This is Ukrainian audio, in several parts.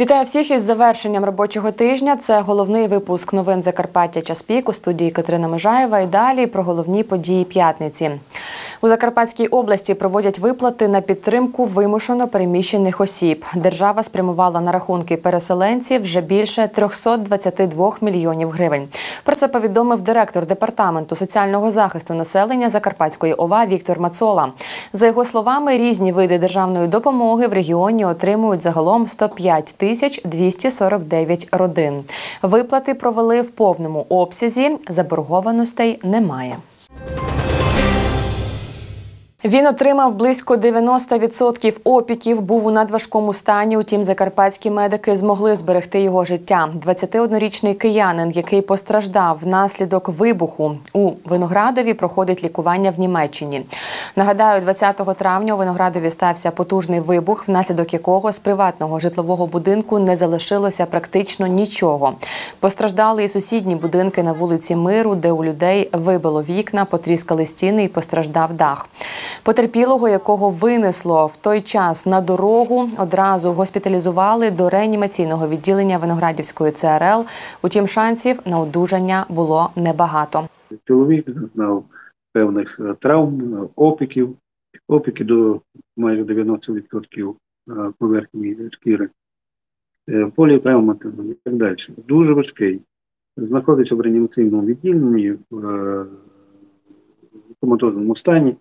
Вітаю всіх із завершенням робочого тижня. Це головний випуск новин Закарпаття час пік у студії Катерина Межаєва. І далі про головні події п'ятниці. У Закарпатській області проводять виплати на підтримку вимушено переміщених осіб. Держава спрямувала на рахунки переселенців вже більше 322 мільйонів гривень. Про це повідомив директор департаменту соціального захисту населення Закарпатської ОВА Віктор Мацола. За його словами, різні види державної допомоги в регіоні отримують загалом 105 тисяч 249 родин. Виплати провели в повному обсязі. Заборгованостей немає. Він отримав близько 90% опіків, був у надважкому стані. Утім, закарпатські медики змогли зберегти його життя. 21-річний киянин, який постраждав внаслідок вибуху у Виноградові, проходить лікування в Німеччині. Нагадаю, 20 травня у Виноградові стався потужний вибух, внаслідок якого з приватного житлового будинку не залишилося практично нічого. Постраждали і сусідні будинки на вулиці Миру, де у людей вибило вікна, потріскали стіни і постраждав дах. Потерпілого, якого винесло в той час на дорогу, одразу госпіталізували до реанімаційного відділення Виноградівської ЦРЛ. Утім, шансів на одужання було небагато. Чоловік зазнав певних е, травм, е, опіків, опіки до майже 90% е, поверхні шкіри, політравматизм і так далі. Дуже важкий. Знаходиться в реанімаційному відділенні в коматозному стані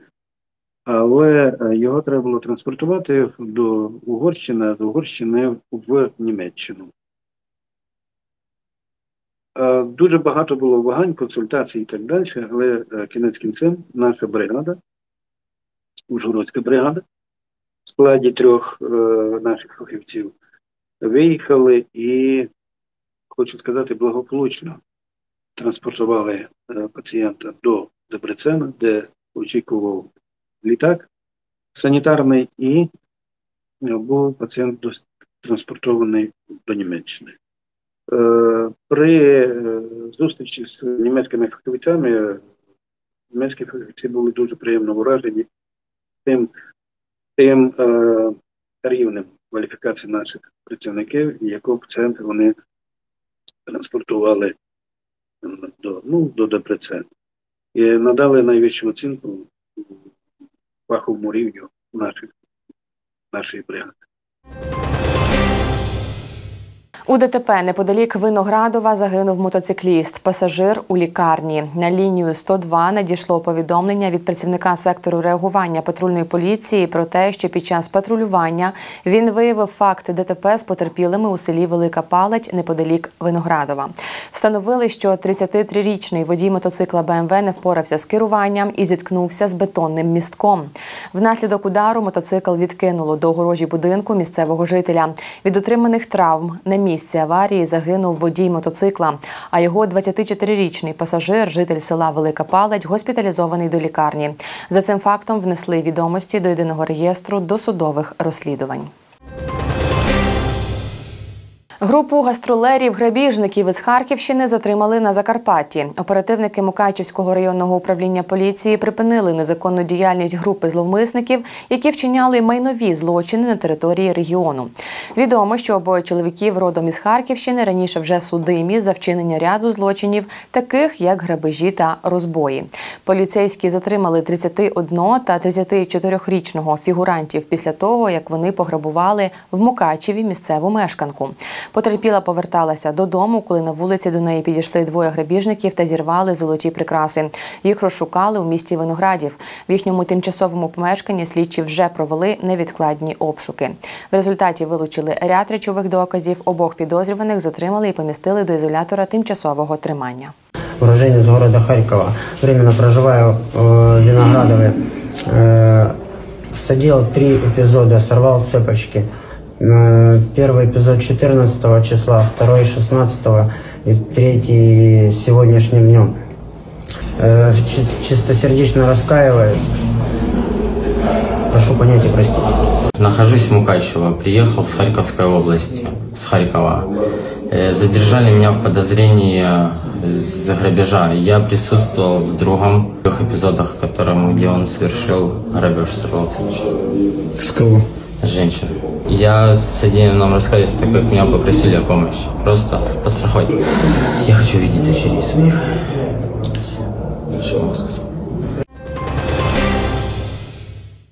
але е, його треба було транспортувати до Угорщини, до Угорщини в Німеччину. Е, дуже багато було вагань, консультацій і так далі, але е, кінець кінцем наша бригада, Ужгородська бригада, в складі трьох наших фахівців виїхали і, хочу сказати, благополучно транспортували пацієнта до Дебрецена, де очікував літак санітарний і був пацієнт транспортований до Німеччини. Е, при е, зустрічі з німецькими фахівцями німецькі фахівці були дуже приємно вражені тим тим е, рівнем кваліфікації наших працівників, якого пацієнта вони транспортували до ну, до Депрецену. І надали найвищу оцінку фаховому рівню наших, нашої бригади. У ДТП неподалік Виноградова загинув мотоцикліст. Пасажир у лікарні. На лінію 102 надійшло повідомлення від працівника сектору реагування патрульної поліції про те, що під час патрулювання він виявив факт ДТП з потерпілими у селі Велика Палать неподалік Виноградова. Встановили, що 33-річний водій мотоцикла БМВ не впорався з керуванням і зіткнувся з бетонним містком. Внаслідок удару мотоцикл відкинуло до огорожі будинку місцевого жителя. Від отриманих травм на місці місці аварії загинув водій мотоцикла. А його 24-річний пасажир, житель села Велика Палець, госпіталізований до лікарні. За цим фактом внесли відомості до єдиного реєстру досудових розслідувань. Групу гастролерів-грабіжників із Харківщини затримали на Закарпатті. Оперативники Мукачівського районного управління поліції припинили незаконну діяльність групи зловмисників, які вчиняли майнові злочини на території регіону. Відомо, що обоє чоловіків родом із Харківщини раніше вже судимі за вчинення ряду злочинів, таких як грабежі та розбої. Поліцейські затримали 31 та 34-річного фігурантів після того, як вони пограбували в Мукачеві місцеву мешканку. Потерпіла поверталася додому, коли на вулиці до неї підійшли двоє грабіжників та зірвали золоті прикраси. Їх розшукали у місті Виноградів. В їхньому тимчасовому помешканні слідчі вже провели невідкладні обшуки. В результаті вилучили ряд речових доказів. Обох підозрюваних затримали і помістили до ізолятора тимчасового тримання. Уроженец города Харькова, временно проживаю в Виноградове. Э, садил три эпизода, сорвал цепочки. Первый эпизод 14 числа, второй 16 и третий сегодняшним днем. Э, чистосердечно раскаиваюсь. Прошу понять и простить. Нахожусь в Мукачево, приехал с Харьковской области, с Харькова. Э, задержали меня в подозрении за грабежа. Я присутствовал с другом в трех эпизодах, которым, где он совершил грабеж, цепочку. С кого? женщин. Я с нам рассказываю, так как меня попросили о помощи. Просто постраховать. Я хочу видеть дочерей своих. Все. Что могу сказать?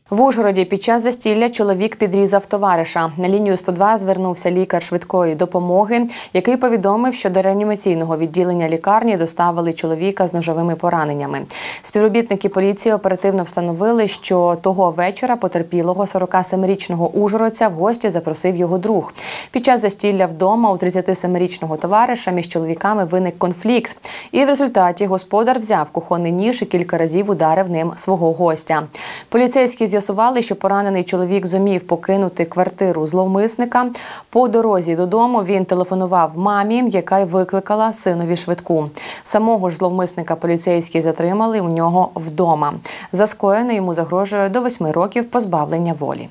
В Ужгороді під час застілля чоловік підрізав товариша. На лінію 102 звернувся лікар швидкої допомоги, який повідомив, що до реанімаційного відділення лікарні доставили чоловіка з ножовими пораненнями. Співробітники поліції оперативно встановили, що того вечора потерпілого 47-річного ужгородця в гості запросив його друг. Під час застілля вдома у 37-річного товариша між чоловіками виник конфлікт, і в результаті господар взяв кухонний ніж і кілька разів ударив ним свого гостя. Поліцейські з'ясували, що поранений чоловік зумів покинути квартиру зловмисника. По дорозі додому він телефонував мамі, яка й викликала синові швидку. Самого ж зловмисника поліцейські затримали у нього вдома. За скоєне йому загрожує до восьми років позбавлення волі.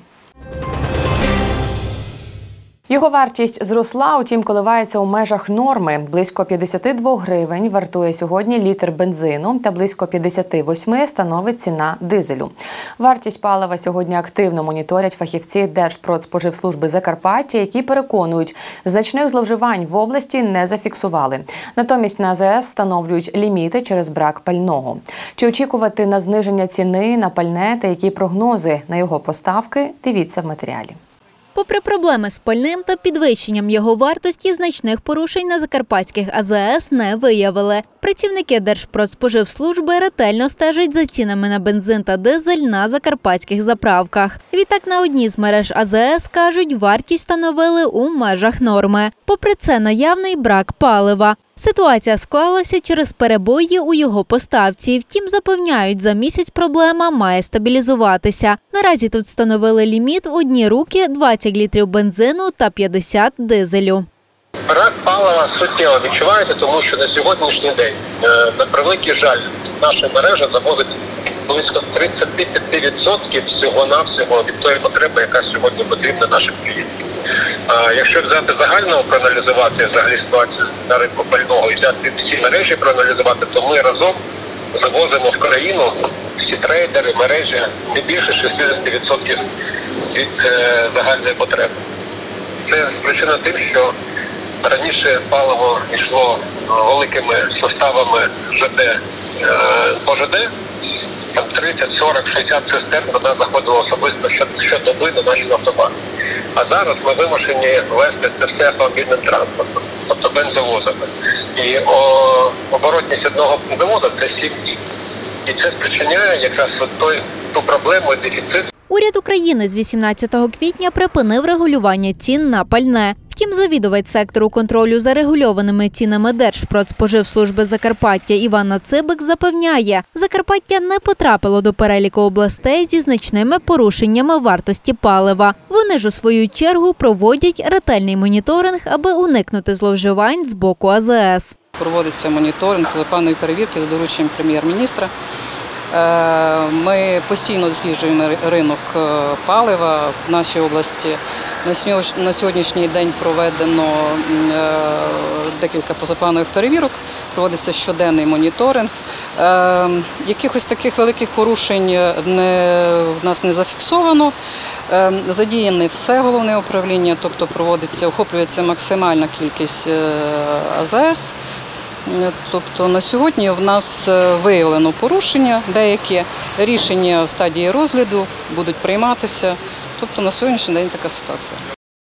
Його вартість зросла, утім коливається у межах норми. Близько 52 гривень вартує сьогодні літр бензину та близько 58 становить ціна дизелю. Вартість палива сьогодні активно моніторять фахівці Держпродспоживслужби Закарпаття, які переконують, значних зловживань в області не зафіксували. Натомість на АЗС встановлюють ліміти через брак пального. Чи очікувати на зниження ціни на пальне та які прогнози на його поставки? Дивіться в матеріалі. Попри проблеми з пальним та підвищенням його вартості, значних порушень на закарпатських АЗС не виявили. Працівники Держпродспоживслужби ретельно стежать за цінами на бензин та дизель на закарпатських заправках. Відтак на одній з мереж АЗС кажуть, вартість встановили у межах норми. Попри це, наявний брак палива. Ситуація склалася через перебої у його поставці. Втім, запевняють, за місяць проблема має стабілізуватися. Наразі тут встановили ліміт одні руки 20 літрів бензину та 50 дизелю. Брак палива суттєво відчувається, тому що на сьогоднішній день, е, на превеликий жаль, наша мережа завозить близько 35% всього-навсього від тої потреби, яка сьогодні потрібна нашим клієнтам. Якщо взяти загально проаналізувати взагалі ситуацію на ринку пального і взяти всі мережі проаналізувати, то ми разом завозимо в країну всі трейдери, мережі не більше 60% від е, загальної потреби. Це спричинено тим, що раніше паливо йшло е, великими составами ЖД е, по ЖД. Там 30, 40, 60 цистерн вона заходила особисто що- щодоби на наші автобани. А зараз ми вимушені вести це все автомобільним транспортом, тобто бензовозами. І о, оборотність одного бензовоза це 7 днів. І це спричиняє якраз той, ту проблему дефіцит Уряд України з 18 квітня припинив регулювання цін на пальне. Втім, завідувач сектору контролю за регульованими цінами Держпродспоживслужби Закарпаття Івана Цибик запевняє, Закарпаття не потрапило до переліку областей зі значними порушеннями вартості палива. Вони ж у свою чергу проводять ретельний моніторинг, аби уникнути зловживань з боку АЗС. Проводиться моніторинг телефонної перевірки за дорученням прем'єр-міністра. Е, Ми постійно досліджуємо ринок е, палива в нашій області. На сьогоднішній день проведено е, декілька позапланових перевірок, проводиться щоденний моніторинг. Якихось таких великих порушень в нас не зафіксовано. Задіяне все головне управління, тобто проводиться, охоплюється максимальна кількість АЗС. Е, Тобто на сьогодні в нас е, виявлено порушення, деякі рішення в стадії розгляду будуть прийматися. Тобто на сьогоднішній день така ситуація.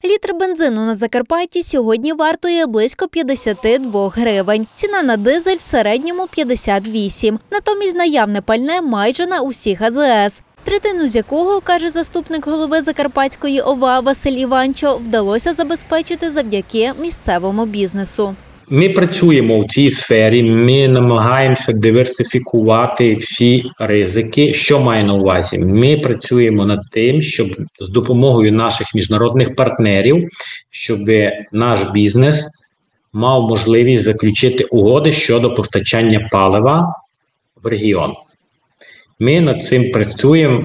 Літр бензину на Закарпатті сьогодні вартує близько 52 гривень. Ціна на дизель в середньому 58. Натомість наявне пальне майже на усіх АЗС. Третину з якого, каже заступник голови Закарпатської ОВА Василь Іванчо, вдалося забезпечити завдяки місцевому бізнесу. Ми працюємо в цій сфері, ми намагаємося диверсифікувати всі ризики. Що маю на увазі? Ми працюємо над тим, щоб з допомогою наших міжнародних партнерів, щоб наш бізнес мав можливість заключити угоди щодо постачання палива в регіон. Ми над цим працюємо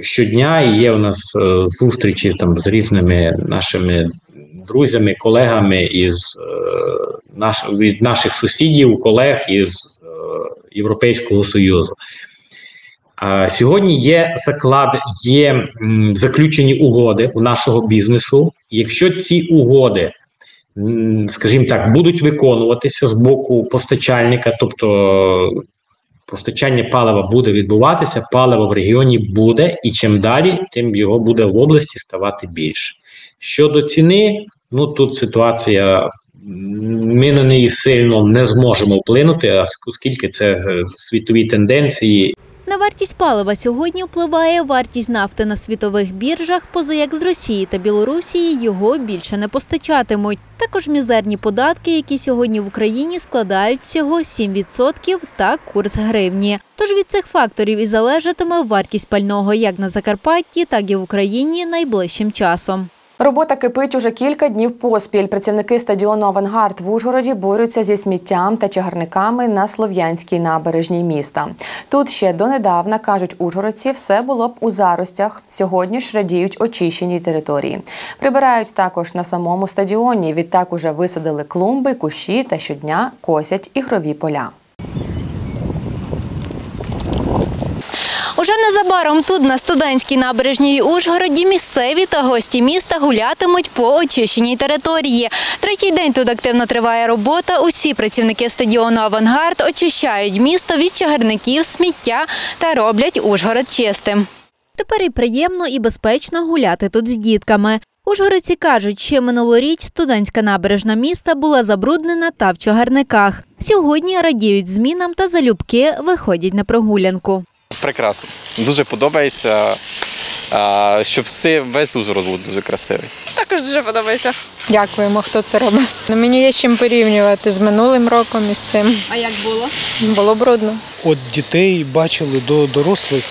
щодня, і є у нас е, зустрічі там з різними нашими друзями, колегами із е, наш, від наших сусідів, колег із е, Європейського Союзу. Сьогодні є заклад, є заключені угоди у нашого бізнесу. Якщо ці угоди, скажімо так, будуть виконуватися з боку постачальника, тобто постачання палива буде відбуватися, паливо в регіоні буде, і чим далі, тим його буде в області ставати більше. Щодо ціни, ну тут ситуація. Ми на неї сильно не зможемо вплинути, оскільки це е, світові тенденції, На вартість палива сьогодні впливає вартість нафти на світових біржах, поза як з Росії та Білорусії його більше не постачатимуть. Також мізерні податки, які сьогодні в Україні складають всього 7% та курс гривні. Тож від цих факторів і залежатиме вартість пального як на Закарпатті, так і в Україні найближчим часом. Робота кипить уже кілька днів поспіль. Працівники стадіону Авангард в Ужгороді борються зі сміттям та чагарниками на Слов'янській набережній міста. Тут ще донедавна кажуть ужгородці, все було б у заростях. Сьогодні ж радіють очищеній території. Прибирають також на самому стадіоні. Відтак уже висадили клумби, кущі та щодня косять ігрові поля. Уже незабаром тут, на студентській набережній Ужгороді, місцеві та гості міста гулятимуть по очищеній території. Третій день тут активно триває робота. Усі працівники стадіону Авангард очищають місто від чагарників, сміття та роблять Ужгород чистим. Тепер і приємно і безпечно гуляти тут з дітками. Ужгородці кажуть, ще минулоріч студентська набережна міста була забруднена та в чагарниках. Сьогодні радіють змінам та залюбки виходять на прогулянку. Прекрасно. Дуже подобається, щоб все, весь Ужгород був дуже красивий. Також дуже подобається. Дякуємо, хто це робить. Ну, Мені є з чим порівнювати з минулим роком і з цим. А як було? Було брудно. От дітей бачили до дорослих,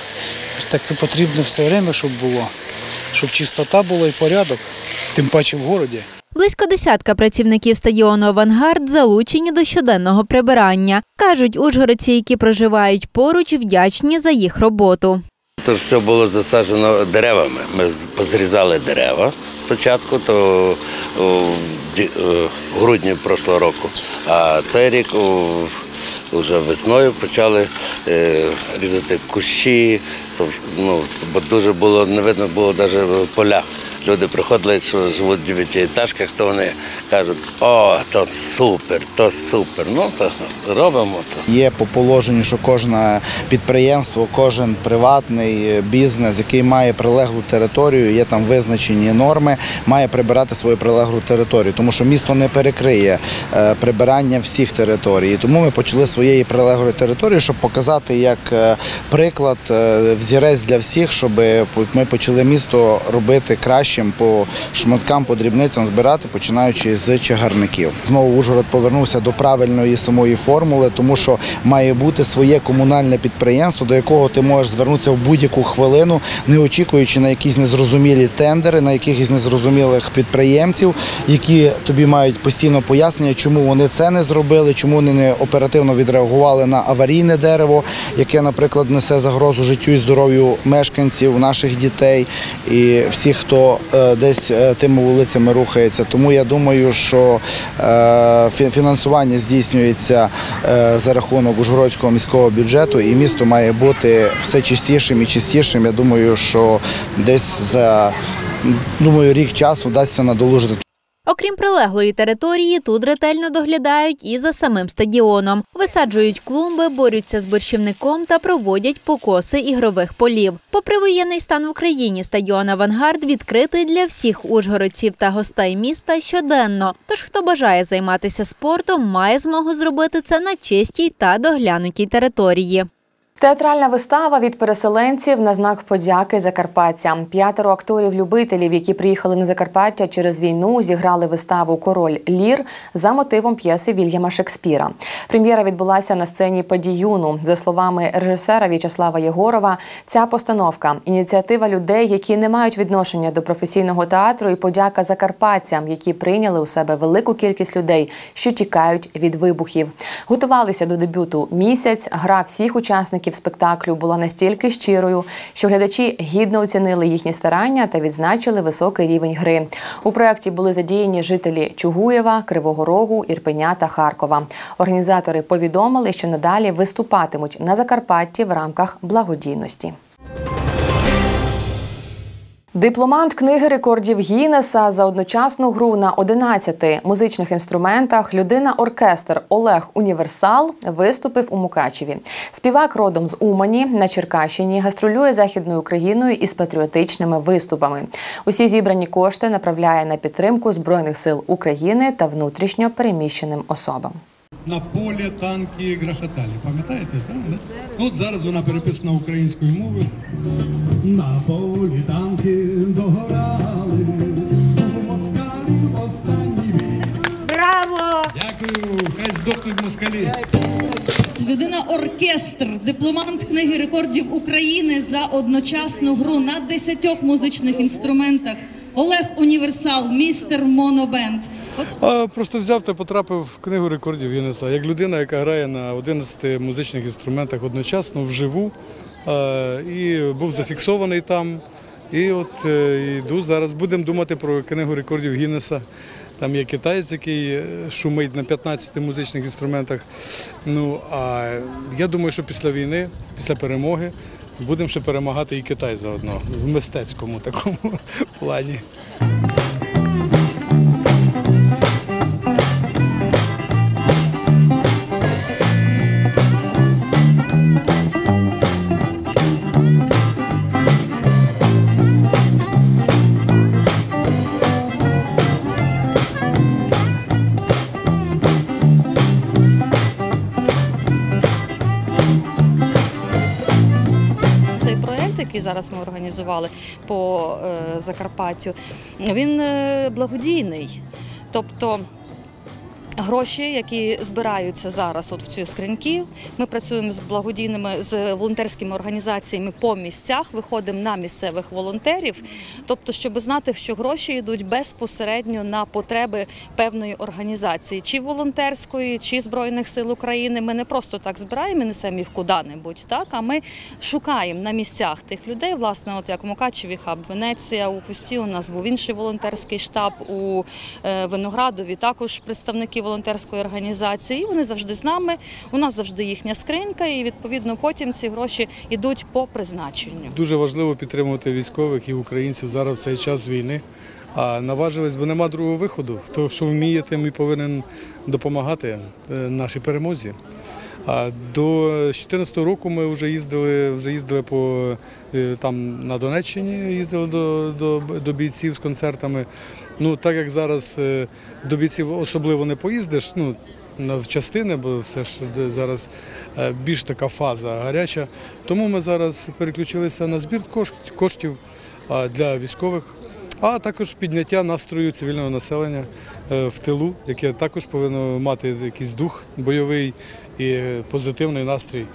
так і потрібно все время, щоб було, щоб чистота була і порядок, тим паче в городі. Близько десятка працівників стадіону Авангард залучені до щоденного прибирання. Кажуть, ужгородці, які проживають поруч, вдячні за їх роботу. Тож все було засаджено деревами. Ми позрізали дерева спочатку, то о, в грудні прошлого року. А цей рік вже весною почали е, різати кущі, ну, бо дуже було не видно було навіть поля. Люди приходили, що живуть в дев'ятиэтажках, то вони кажуть, о, то супер, то супер. Ну, то робимо. То. Є по положенню, що кожне підприємство, кожен приватний бізнес, який має прилеглу територію, є там визначені норми, має прибирати свою прилеглу територію, тому що місто не перекриє е, прибирання всіх територій. Тому ми почали з своєї прилеглої території, щоб показати як е, приклад, е, взірець для всіх, щоб ми почали місто робити кращим по шматкам, по дрібницям збирати, починаючи з чагарників. Знову Ужгород повернувся до правильної самої формули, тому що має бути своє комунальне підприємство, до якого ти можеш звернутися в будь-яку хвилину, не очікуючи на якісь незрозумілі тендери, на якихось незрозумілих підприємців, які тобі мають постійно пояснення, чому вони це не зробили, чому вони не оперативно відреагували на аварійне дерево, яке, наприклад, несе загрозу життю і здоров'ю мешканців, наших дітей і всіх, хто е, десь е, тими вулицями рухається. Тому я думаю, що е, фінансування здійснюється за рахунок Ужгородського міського бюджету, і місто має бути все чистішим і чистішим. Я думаю, що десь за рік часу вдасться надолужити Окрім прилеглої території, тут ретельно доглядають і за самим стадіоном. Висаджують клумби, борються з борщівником та проводять покоси ігрових полів. Попри воєнний стан в Україні, стадіон Авангард відкритий для всіх ужгородців та гостей міста щоденно. Тож, хто бажає займатися спортом, має змогу зробити це на чистій та доглянутій території. Театральна вистава від переселенців на знак подяки закарпатцям. П'ятеро акторів-любителів, які приїхали на Закарпаття через війну, зіграли виставу Король Лір за мотивом п'єси Вільяма Шекспіра. Прем'єра відбулася на сцені Подіюну. За словами режисера В'ячеслава Єгорова, ця постановка ініціатива людей, які не мають відношення до професійного театру, і подяка закарпатцям, які прийняли у себе велику кількість людей, що тікають від вибухів. Готувалися до дебюту місяць. Гра всіх учасників учасників спектаклю була настільки щирою, що глядачі гідно оцінили їхні старання та відзначили високий рівень гри. У проєкті були задіяні жителі Чугуєва, Кривого Рогу, Ірпеня та Харкова. Організатори повідомили, що надалі виступатимуть на Закарпатті в рамках благодійності. Дипломант книги рекордів Гіннеса за одночасну гру на 11 музичних інструментах людина-оркестр Олег Універсал виступив у Мукачеві. Співак родом з Умані на Черкащині гастролює західною Україною із патріотичними виступами. Усі зібрані кошти направляє на підтримку збройних сил України та внутрішньо переміщеним особам. На полі танки грохотали. Пам'ятаєте? Так? Ну, От зараз вона переписана українською мовою. На полі танки догорали, у москалів останній бій. Браво! Дякую, хай здохнуть москалі. Людина оркестр, дипломант книги рекордів України за одночасну гру на 10 музичних інструментах. Олег Універсал, містер Монобенд. Просто взяв та потрапив в книгу рекордів Гіннеса. Як людина, яка грає на 11 музичних інструментах одночасно вживу. І був зафіксований там. І от е, йду зараз. Будемо думати про книгу рекордів Гіннеса. Там є китаєць, який е, шумить на 15 музичних інструментах. Ну а я думаю, що після війни, після перемоги, будемо ще перемагати і Китай заодно в мистецькому такому плані. Організували по е, Закарпаттю, він е, благодійний. Тобто Гроші, які збираються зараз от в ці скриньки, ми працюємо з благодійними з волонтерськими організаціями по місцях, виходимо на місцевих волонтерів. Тобто, щоб знати, що гроші йдуть безпосередньо на потреби певної організації, чи волонтерської, чи збройних сил України. Ми не просто так збираємо і несемо їх куди-небудь, так а ми шукаємо на місцях тих людей. Власне, от як у Мукачеві, хаб Венеція, у Хусті у нас був інший волонтерський штаб у е, Виноградові. Також представники волонтерської організації. Вони завжди з нами. У нас завжди їхня скринька, і відповідно потім ці гроші йдуть по призначенню. Дуже важливо підтримувати військових і українців зараз в цей час війни. А наважились, бо нема другого виходу. Хто що вміє, тим і повинен допомагати е, нашій перемозі. А до 2014 року ми вже їздили, вже їздили по е, там на Донеччині, їздили до, до, до бійців з концертами. Ну так як зараз е, до бійців особливо не поїздиш, ну в частини, бо все ж зараз е, більш така фаза гаряча. Тому ми зараз переключилися на збір коштів для військових, а також підняття настрою цивільного населення е, в тилу, яке також повинно мати якийсь дух бойовий і е, позитивний настрій.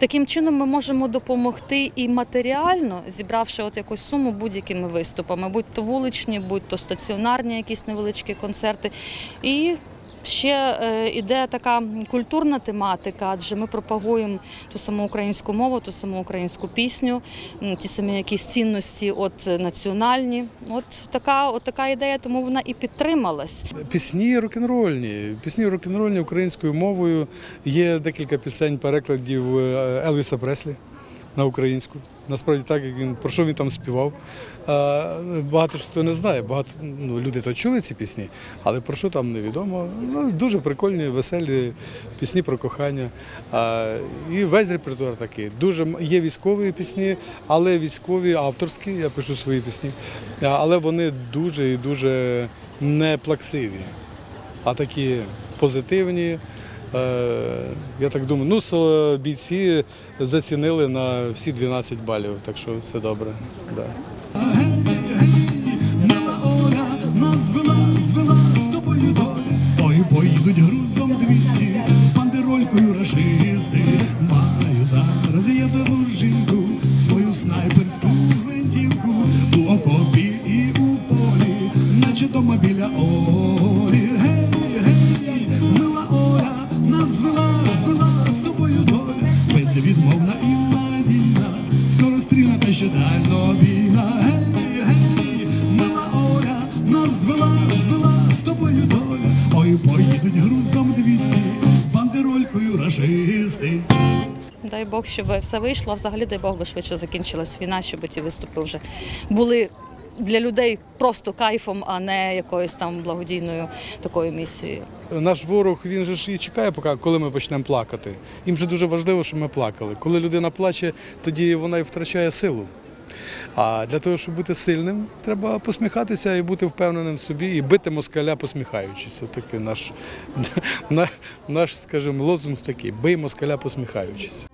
Таким чином ми можемо допомогти і матеріально, зібравши от якусь суму будь-якими виступами, будь то вуличні, будь то стаціонарні якісь невеличкі концерти. І ще е, іде така культурна тематика, адже ми пропагуємо ту саму українську мову, ту саму українську пісню, ті самі якісь цінності от е, національні. От така, от така ідея, тому вона і підтрималась. Пісні рок-н-рольні, пісні рок-н-рольні українською мовою. Є декілька пісень, перекладів е, Елвіса Преслі на українську. Насправді так, як він про що він там співав. Багато хто не знає, багато ну, люди то чули ці пісні, але про що там невідомо. Ну, дуже прикольні, веселі пісні про кохання. І весь репертуар такий. Дуже є військові пісні, але військові авторські, я пишу свої пісні, але вони дуже і дуже не плаксиві, а такі позитивні. Е, Я так думаю, ну бійці зацінили на всі 12 балів, так що все добре. Да. Поїдуть грузом двісті, бандеролькою рашисти. Маю зараз я до жінку, свою снайперську гвинтівку у окопі і у полі, наче дома біля Олі. Дай Бог, щоб все вийшло. а Взагалі, дай Бог, би швидше закінчилась війна, щоб ті виступи вже були для людей просто кайфом, а не якоюсь там благодійною такою місією. Наш ворог він же ж і чекає, коли ми почнемо плакати. Їм же дуже важливо, щоб ми плакали. Коли людина плаче, тоді вона і втрачає силу. А для того, щоб бути сильним, треба посміхатися і бути впевненим в собі, і бити москаля, посміхаючись. Це такий наш, наш, скажімо, лозунг такий бий москаля, посміхаючись.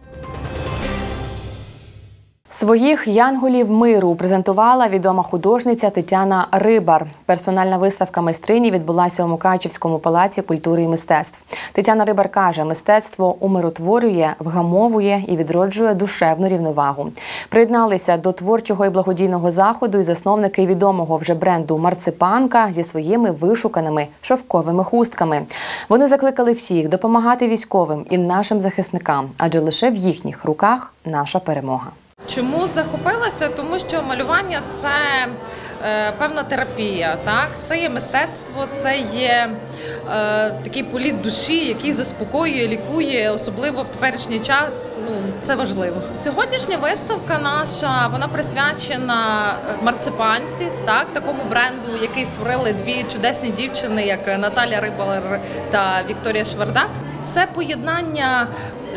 Своїх янголів миру презентувала відома художниця Тетяна Рибар. Персональна виставка майстрині відбулася у Мукачівському палаці культури і мистецтв. Тетяна Рибар каже, мистецтво умиротворює, вгамовує і відроджує душевну рівновагу. Приєдналися до творчого і благодійного заходу і засновники відомого вже бренду Марципанка зі своїми вишуканими шовковими хустками. Вони закликали всіх допомагати військовим і нашим захисникам, адже лише в їхніх руках наша перемога. Чому захопилася? Тому що малювання це е, певна терапія. Так? Це є мистецтво, це є е, такий політ душі, який заспокоює, лікує, особливо в теперішній час. Ну це важливо. Сьогоднішня виставка наша вона присвячена марципанці, так такому бренду, який створили дві чудесні дівчини, як Наталя Рибалер та Вікторія Швардак. Це поєднання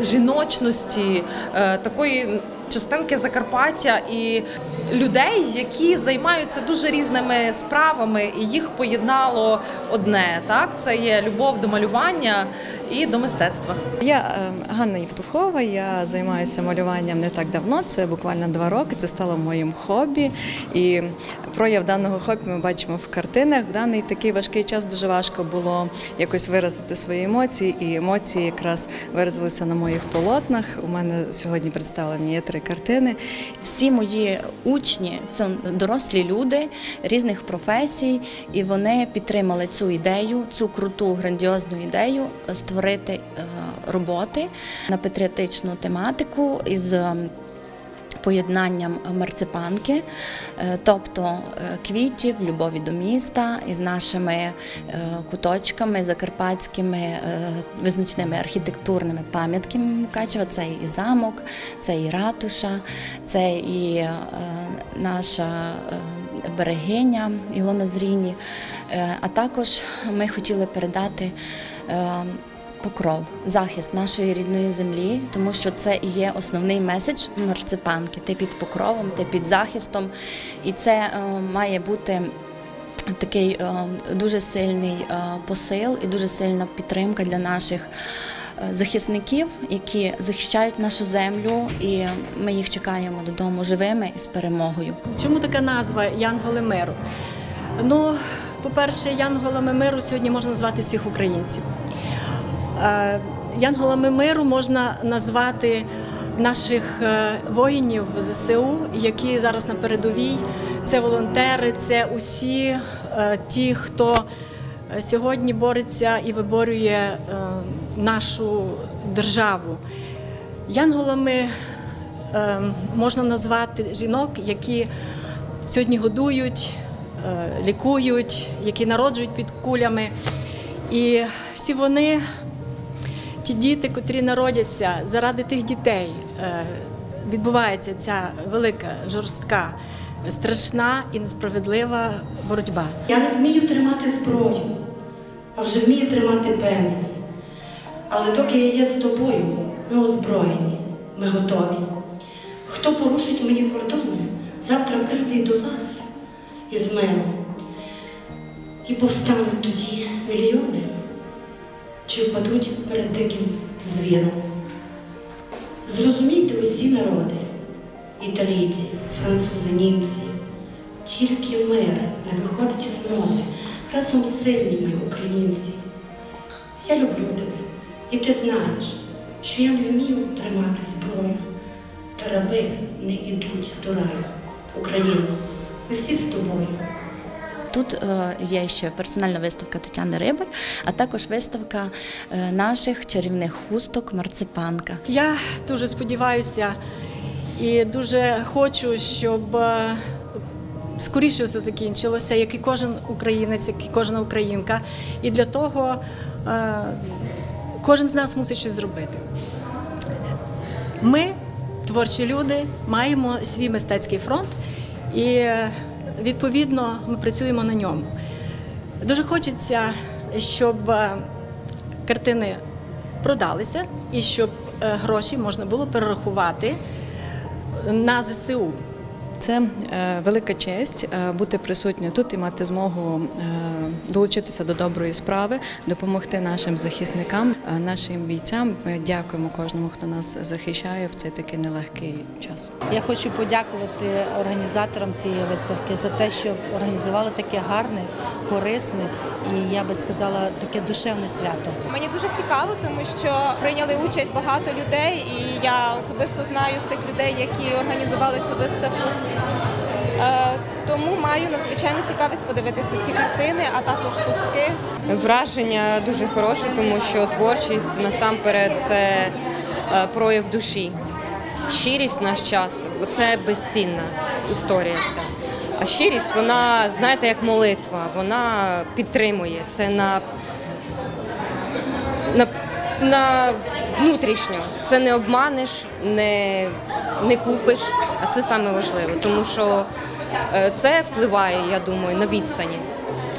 жіночності, е, такої частинки Закарпаття і людей, які займаються дуже різними справами, і їх поєднало одне. Так, це є любов до малювання і до мистецтва. Я е, Ганна Євтухова, я займаюся малюванням не так давно, це буквально два роки. Це стало моїм хобі. І прояв даного хобі ми бачимо в картинах. В даний такий важкий час дуже важко було якось виразити свої емоції, і емоції якраз виразилися на моїх полотнах. У мене сьогодні представлені є три картини. Всі мої учні це дорослі люди різних професій, і вони підтримали цю ідею, цю круту грандіозну ідею створити е, роботи на патріотичну тематику із. ем, Поєднанням марципанки, е, тобто е, квітів, любові до міста із нашими е, куточками закарпатськими е, визначними архітектурними пам'ятками Мукачева. Це і замок, це і ратуша, це і е, наша е, берегиня Ілона Зріні. Е, А також ми хотіли передати. Покров, захист нашої рідної землі, тому що це і є основний меседж марципанки. Ти під покровом, ти під захистом, і це е, має бути такий е, дуже сильний е, посил і дуже сильна підтримка для наших захисників, які захищають нашу землю, і ми їх чекаємо додому живими і з перемогою. Чому така назва Янголи миру? Ну, по-перше, янголами миру сьогодні можна назвати всіх українців. Е, Янголами миру можна назвати наших е, воїнів ЗСУ, які зараз на передовій. Це волонтери, це усі е, ті, хто сьогодні бореться і виборює нашу державу. Янголами можна назвати жінок, які сьогодні годують, лікують, які народжують під кулями. І всі вони, ті діти, котрі народяться заради тих дітей, е, відбувається ця велика, жорстка, страшна і несправедлива боротьба. Я не вмію тримати зброю, а вже вмію тримати пензель. Але доки я є з тобою, ми озброєні, ми готові. Хто порушить мої кордони, завтра прийде до вас із миром. І повстануть тоді мільйони, чи впадуть перед диким звіром. Зрозумійте усі народи, італійці, французи, німці, тільки мир не виходить із моди, разом сильні ми, українці. Я люблю тебе, і ти знаєш, що я не вмію тримати зброю, та раби не йдуть до раю. Україна, ми всі з тобою. Тут е, є ще персональна виставка Тетяни Рибар, а також виставка е, наших чарівних хусток Марципанка. Я дуже сподіваюся і дуже хочу, щоб е, скоріше все закінчилося, як і кожен українець, як і кожна українка. І для того кожен з нас мусить щось зробити. Ми, творчі люди, маємо свій мистецький фронт і відповідно ми працюємо на ньому. Дуже хочеться, щоб е, картини продалися і щоб е, гроші можна було перерахувати на ЗСУ. Це е, велика честь е, бути присутньою тут і мати змогу е, долучитися до доброї справи, допомогти нашим захисникам, нашим бійцям. Ми дякуємо кожному, хто нас захищає в цей такий нелегкий час. Я хочу подякувати організаторам цієї виставки за те, що організували таке гарне, корисне і я би сказала таке душевне свято. Мені дуже цікаво, тому що прийняли участь багато людей, і я особисто знаю цих людей, які організували цю виставку. Е, Тому маю надзвичайну цікавість подивитися ці картини, а також пустки. Враження дуже хороше, тому що творчість насамперед це е, прояв душі. Щирість наш час це безцінна історія. Вся. А щирість, вона, знаєте, як молитва, вона підтримує це на, на внутрішньо. Це не обманеш, не, не купиш, а це саме важливе, тому що е, це впливає, я думаю, на відстані.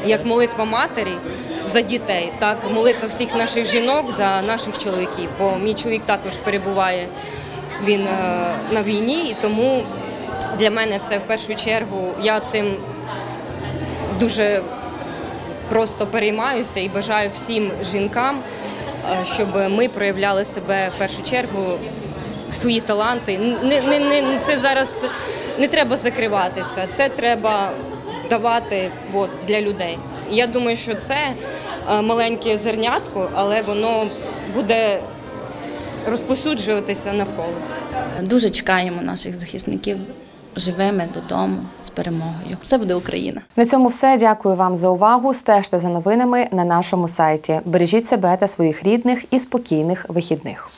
Як молитва матері за дітей, так молитва всіх наших жінок за наших чоловіків. Бо мій чоловік також перебуває він е, на війні, і тому для мене це в першу чергу я цим дуже просто переймаюся і бажаю всім жінкам, щоб ми проявляли себе в першу чергу, свої таланти. Не, не, не, це зараз не треба закриватися, це треба давати от, для людей. Я думаю, що це е, маленьке зернятко, але воно буде розпосуджуватися навколо. Дуже чекаємо наших захисників живими додому з перемогою. Все буде Україна. На цьому все. Дякую вам за увагу. Стежте за новинами на нашому сайті. Бережіть себе та своїх рідних і спокійних вихідних.